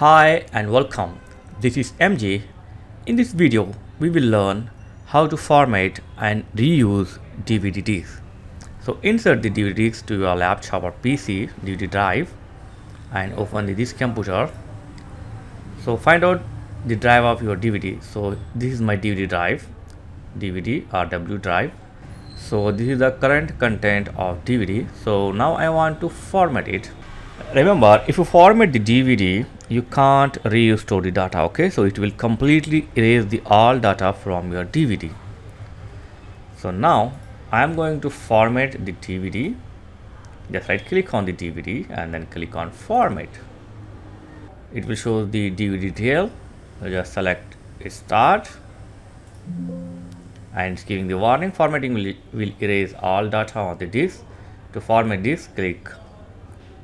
Hi and welcome. This is MJ. In this video, we will learn how to format and reuse DVD disks. So insert the DVD disks to your laptop or PC DVD drive and open the this computer. So find out the drive of your DVD. So this is my DVD drive, DVD RW drive. So this is the current content of DVD. So now I want to format it remember if you format the dvd you can't reuse store the data okay? So it will completely erase the all data from your dvd so now i am going to format the dvd just right click on the dvd and then click on format. It will show the dvd detail. So just select start. And it's giving the warning formatting will, will erase all data on the disk. To format this click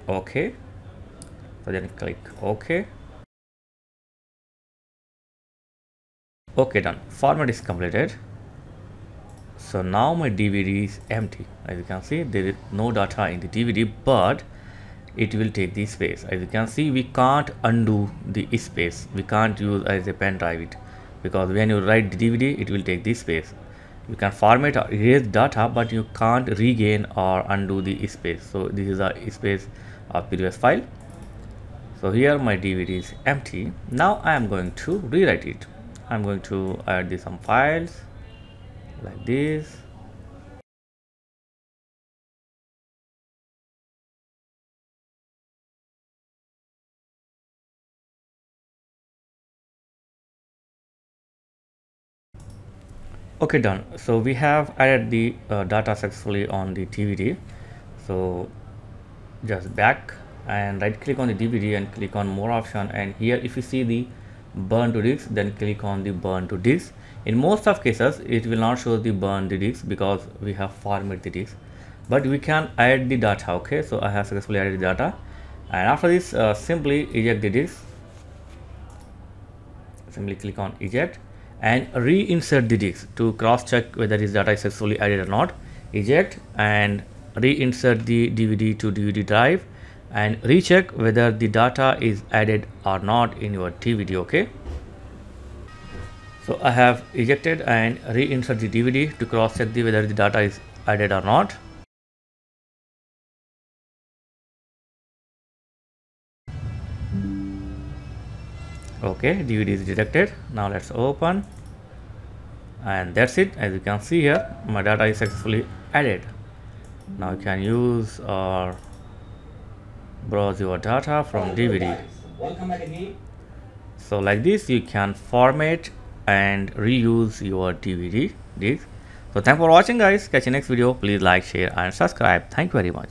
ok so then click ok. Okay done. Format is completed. So now my dvd is empty. As you can see there is no data in the dvd but it will take the space. As you can see we can't undo the space. We can't use as a pen drive it. Because when you write the dvd it will take this space. You can format or erase data but you can't regain or undo the space. So this is a space of previous file so here my dvd is empty. Now i am going to rewrite it. I'm going to add some files like this. Okay done. So we have added the uh, data successfully on the dvd so just back and right click on the dvd and click on more option. And here if you see the burn to disk then click on the burn to disk in most of cases it will not show the burn the disk because we have formatted the disk but we can add the data okay? So i have successfully added the data. And after this uh, simply eject the disk simply click on eject and reinsert the disk to cross check whether this data is successfully added or not. Eject and reinsert the dvd to dvd drive and recheck whether the data is added or not in your dvd okay? So i have ejected and reinsert the dvd to cross check the whether the data is added or not. Okay dvd is detected now let's open. And that's it. As you can see here my data is successfully added. Now you can use or browse your data from dvd so like this you can format and reuse your dvd disc. So thanks for watching guys. Catch you next video. Please like share and subscribe. Thank you very much